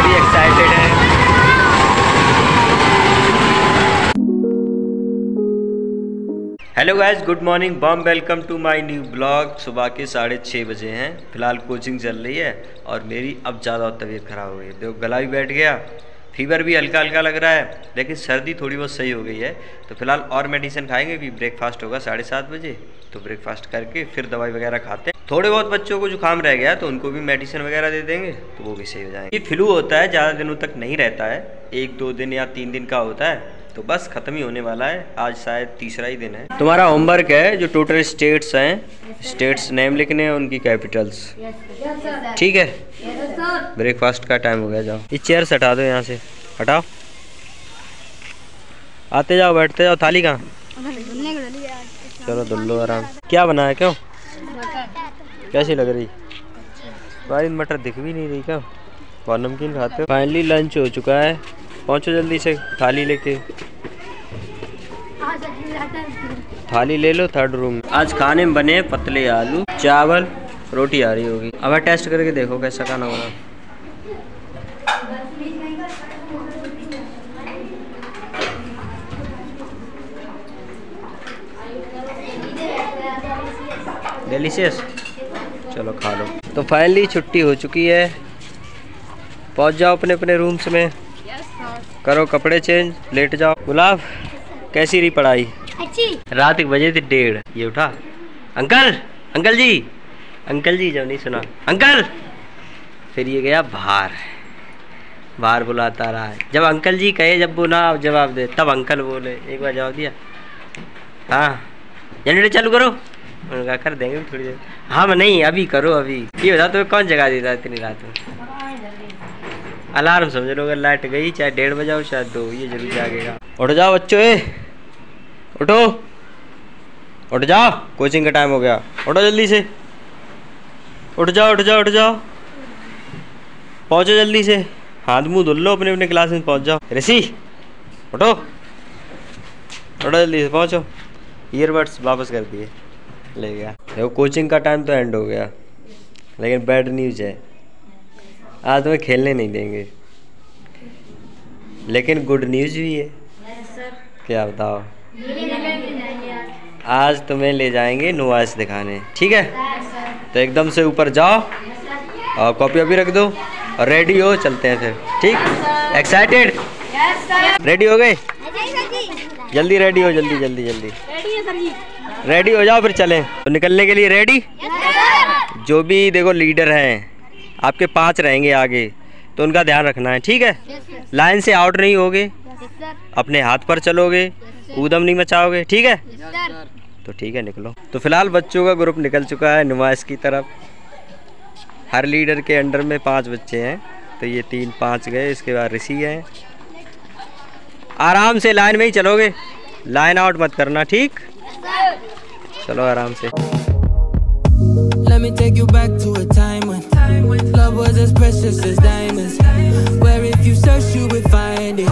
सभी एक्साइटेड हैं। Hello guys good morning bomb welcome to my new blog सुबह के साढ़े छः बजे हैं, फ़िलहाल कोचिंग चल रही है और मेरी अब ज़्यादा तबीयत ख़राब हो गई देखो, गला भी बैठ गया फीवर भी हल्का हल्का लग रहा है, लेकिन सर्दी थोड़ी बहुत सही हो गई है। तो फ़िलहाल और मेडिसिन खाएँगे भी ब्रेकफास्ट होगा साढ़े सात बजे। तो ब्रेकफास्ट करके फिर दवाई वगैरह खाते हैं। थोड़े बहुत बच्चों को जुकाम रह गया तो उनको भी मेडिसिन वगैरह दे देंगे तो वो भी सही हो जाएँगे। ये फ्लू होता है ज़्यादा दिनों तक नहीं रहता है एक दो दिन या तीन दिन का होता है तो बस ख़त्म ही होने वाला है आज शायद तीसरा ही दिन है। तुम्हारा होमवर्क है जो टोटल स्टेट्स हैं स्टेट्स नेम लिखने हैं उनकी कैपिटल्स ठीक है? ब्रेकफास्ट का टाइम हो गया जाओ। ये चेयर से हटा दो यहाँ से। हटाओ। आते जाओ बैठते जाओ। थाली कहाँ? चलो धुल लो आराम। क्या बनाया क्यों? कैसी लग रही? भाई मटर दिख भी नहीं रही क्या? बहुत नमकीन खाते फाइनली लंच हो चुका है। पहुँचो जल्दी से, थाली लेके। थाली ले लो थर्ड रूम आज खाने में बने पतले आलू, चावल, रोटी आ रही होगी। अब टेस्ट करके देखो कैसा खाना होगा डिलीशियस चलो खा लो। तो फाइनली छुट्टी हो चुकी है। पहुँच जाओ अपने अपने रूम्स में। करो कपड़े चेंज लेट जाओ। गुलाब कैसी रही पढ़ाई? अच्छी। रात एक बजे थे डेढ़। ये उठा। Uncle uncle ji. Uncle ji जब नहीं सुना। अंकल! फिर ये गया बाहर। बाहर बुलाता रहा जब अंकल जी कहे जब वो ना जवाब दे तब अंकल बोले। एक बार जवाब दिया। हाँ। जनरेटर चालू करो। उन्होंने कहा कर देंगे थोड़ी देर। हाँ मैं नहीं, अभी करो, अभी। ये बता तुम्हें कौन जगा देता इतनी रात में? अलार्म समझ लो, अगर लाइट गई, चाहे डेढ़ बजे हो चाहे दो, ये ज़रूर जागेगा। उठ जाओ बच्चों, ए। उठो। उठ जाओ कोचिंग का टाइम हो गया। उठो जल्दी से। उठ जाओ उठ जाओ उठ जाओ। पहुँचो जल्दी से। हाथ मुँह धुल लो, अपने अपने क्लास में पहुँच जाओ। ऋषि, उठो। उठो जल्दी से, पहुँचो। ईयरबड्स वापस कर दिए। ले गया। देखो कोचिंग का टाइम तो एंड हो गया। लेकिन बैड न्यूज़ है। आज तुम्हें खेलने नहीं देंगे। लेकिन गुड न्यूज़ भी है। क्या बताओ? आज तुम्हें ले जाएँगे नुआइस दिखाने। ठीक है? तो एकदम से ऊपर जाओ। और कॉपी वॉपी रख दो। और रेडी हो, चलते हैं फिर। ठीक? एक्साइटेड रेडी हो गए? जल्दी रेडी हो, जल्दी जल्दी जल्दी। रेडी हो जाओ फिर चलें। तो निकलने के लिए रेडी जो भी देखो लीडर हैं आपके पाँच रहेंगे आगे तो उनका ध्यान रखना है ठीक है? लाइन से आउट नहीं होगे। अपने हाथ पर चलोगे कूदम नहीं मचाओगे ठीक है? तो ठीक है निकलो। तो फ़िलहाल बच्चों का ग्रुप निकल चुका है नुमाइश की तरफ़। हर लीडर के अंडर में पाँच बच्चे हैं तो ये तीन पाँच गए इसके बाद ऋषि हैं। आराम से लाइन में ही चलोगे। लाइन आउट मत करना ठीक चलो आराम से Let me take you back to a time when time when love was as precious as diamonds. Where if you search, you would find it.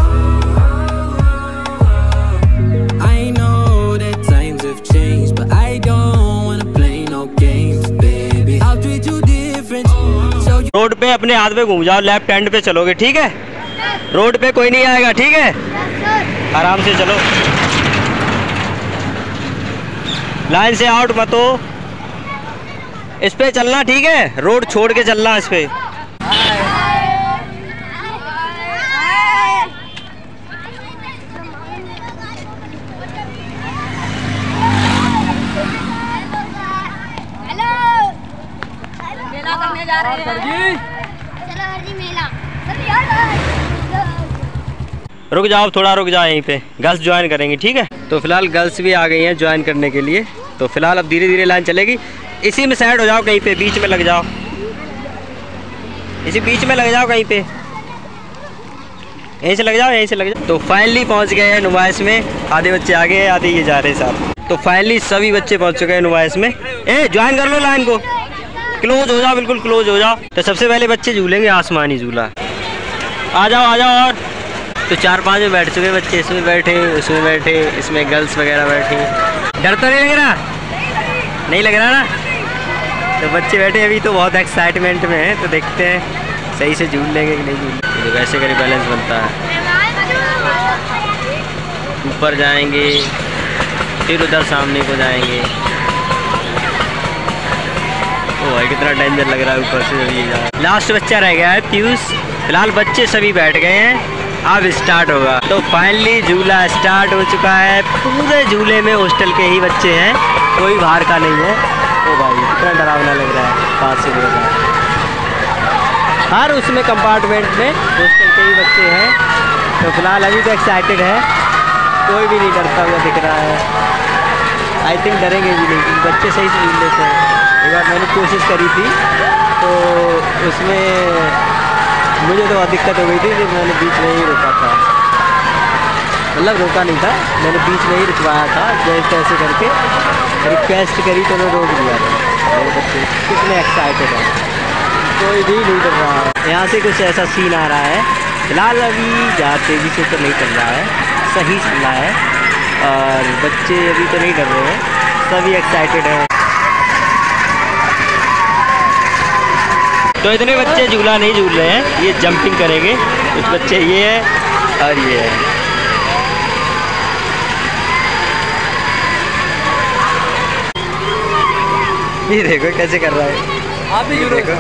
I know that times have changed, but I don't wanna play no games, baby. I'll treat you different. So you road पे अपने हाथ में घूम जाओ left hand पे चलोगे ठीक है रोड पे कोई नहीं आएगा ठीक है आराम से चलो लाइन से आउट मत हो। इस पे चलना ठीक है? रोड छोड़ के चलना इस पे। हेलो मेला करने जा रहे हैं। चलो हरजी मेला। सर यार रुक जाओ थोड़ा रुक जाओ यहीं पे। गर्ल्स ज्वाइन करेंगे ठीक है? तो फ़िलहाल गर्ल्स भी आ गई हैं ज्वाइन करने के लिए। तो फ़िलहाल अब धीरे धीरे लाइन चलेगी। इसी में साइड हो जाओ कहीं पे, बीच में लग जाओ। इसी बीच में लग जाओ कहीं पे। यहीं से लग जाओ, यहीं से लग जाओ। तो फाइनली पहुँच गए हैं नुमाइश में। आधे बच्चे आगे हैं, आधे ये जा रहे हैं साथ। तो फाइनली सभी बच्चे पहुँच चुके हैं नुमाइश में। ए ज्वाइन कर लो लाइन को। क्लोज हो जाओ, बिल्कुल क्लोज हो जाओ। तो सबसे पहले बच्चे झूलेंगे, आसमानी झूला। आ जाओ आ जाओ और। तो चार पाँच में बैठ चुके बच्चे इसमें बैठे उसमें बैठे इसमें गर्ल्स वगैरह बैठी। डर तो नहीं लग रहा? नहीं लग रहा ना? तो बच्चे बैठे अभी तो बहुत एक्साइटमेंट में हैं तो देखते हैं सही से झूल लेंगे कि नहीं झूल ये देखो ऐसे करी बैलेंस बनता है। ऊपर जाएँगे फिर उधर सामने को जाएँगे। ओ भाई कितना डेंजर लग रहा है ऊपर से जब ये जा लास्ट बच्चा रह गया है पीयूष फ़िलहाल बच्चे सभी बैठ गए हैं। अब स्टार्ट होगा। तो फाइनली झूला स्टार्ट हो चुका है। पूरे झूले में हॉस्टल के ही बच्चे हैं। कोई बाहर का नहीं है। ओ भाई, इतना डरावना लग रहा है। पास से बोल हर उसमें कंपार्टमेंट में हॉस्टल के ही बच्चे हैं। तो फ़िलहाल अभी तो एक्साइटेड है। कोई भी नहीं डरता हुआ दिख रहा है। आई थिंक डरेंगे भी नहीं। बच्चे सही से झूल लेते हैं। एक बार मैंने कोशिश करी थी। तो उसमें मुझे तो बहुत दिक्कत हो गई थी जब मैंने बीच में ही रोका था। मतलब रोका नहीं था, मैंने बीच में ही रुकवाया था, जैसे तैसे करके रिक्वेस्ट करी तो मैं रोक दिया था। मेरे बच्चे कितने एक्साइटेड हैं। कोई भी नहीं कर रहा। है यहाँ से कुछ ऐसा सीन आ रहा है। फ़िलहाल अभी ज़्यादा तेज़ी से तो नहीं चल रहा है। सही चल रहा है। और बच्चे अभी तो नहीं डर रहे हैं। सभी एक्साइटेड हैं। तो इतने बच्चे झूला नहीं झूल रहे हैं ये जंपिंग करेंगे। कुछ बच्चे ये है और ये है। ये देखो कैसे कर रहा है। आप भी देखो।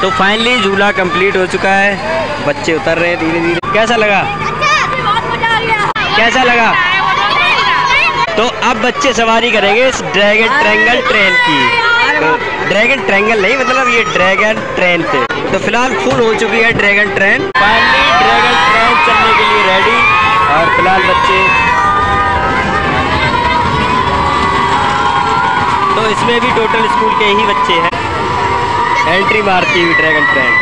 तो फाइनली झूला कंप्लीट हो चुका है। बच्चे उतर रहे हैं धीरे धीरे। कैसा लगा? बहुत मज़ा आ गया कैसा लगा? तो अब बच्चे सवारी करेंगे इस ड्रैगन ट्रैंगल ट्रेन की। ड्रैगन ट्रैंगल नहीं मतलब ये ड्रैगन ट्रेन थे। तो फ़िलहाल फुल हो चुकी है dragon train finally dragon train चलने के लिए रेडी और फ़िलहाल बच्चे तो इसमें भी टोटल स्कूल के ही बच्चे हैं। एंट्री मारती हुई ड्रैगन ट्रेन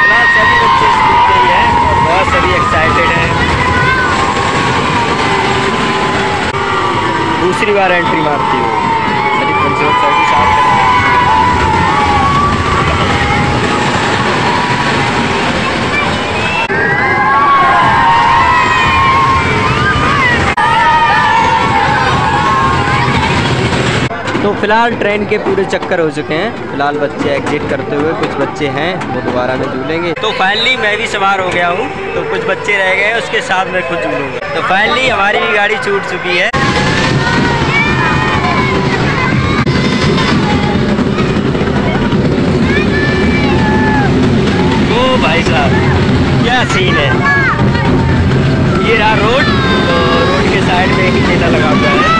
फ़िलहाल सभी बच्चे स्कूल के ही हैं। और बहुत सभी एक्साइटेड हैं। दूसरी बार एंट्री मारती हूँ तो फ़िलहाल ट्रेन के पूरे चक्कर हो चुके हैं। फ़िलहाल बच्चे एग्जिट करते हुए कुछ बच्चे हैं, वो दोबारा में झूलेंगे। तो फाइनली मैं भी सवार हो गया हूँ। तो कुछ बच्चे रह गए, उसके साथ मैं खुद झूलूँगा। तो फाइनली हमारी भी गाड़ी छूट चुकी है। ओ भाई साहब, क्या सीन है? ये रहा रोड तो रोड के साइड में ही मेला लगा हुआ है।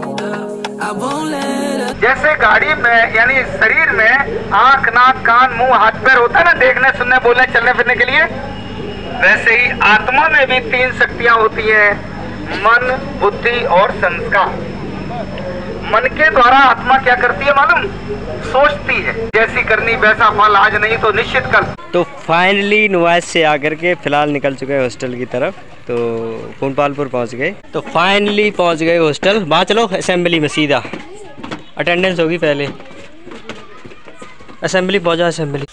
जैसे गाड़ी में, यानी शरीर में आँख, नाक, कान, मुँह, हाथ, पैर होता है ना, देखने, सुनने, बोलने, चलने, फिरने के लिए? वैसे ही आत्मा में भी तीन शक्तियाँ होती है, मन, बुद्धि और संस्कार। मन के द्वारा आत्मा क्या करती है मालूम? सोचती है। जैसी करनी वैसा फल आज नहीं तो निश्चित कल। तो फाइनली नुआइस से आकर के फ़िलहाल निकल चुके हैं हॉस्टल की तरफ़। तो पूनपालपुर पहुँच गए। तो फाइनली पहुँच गए हॉस्टल वहाँ चलो असेंबली में सीधा। अटेंडेंस होगी पहले। असेंबली पहुँचा असेंबली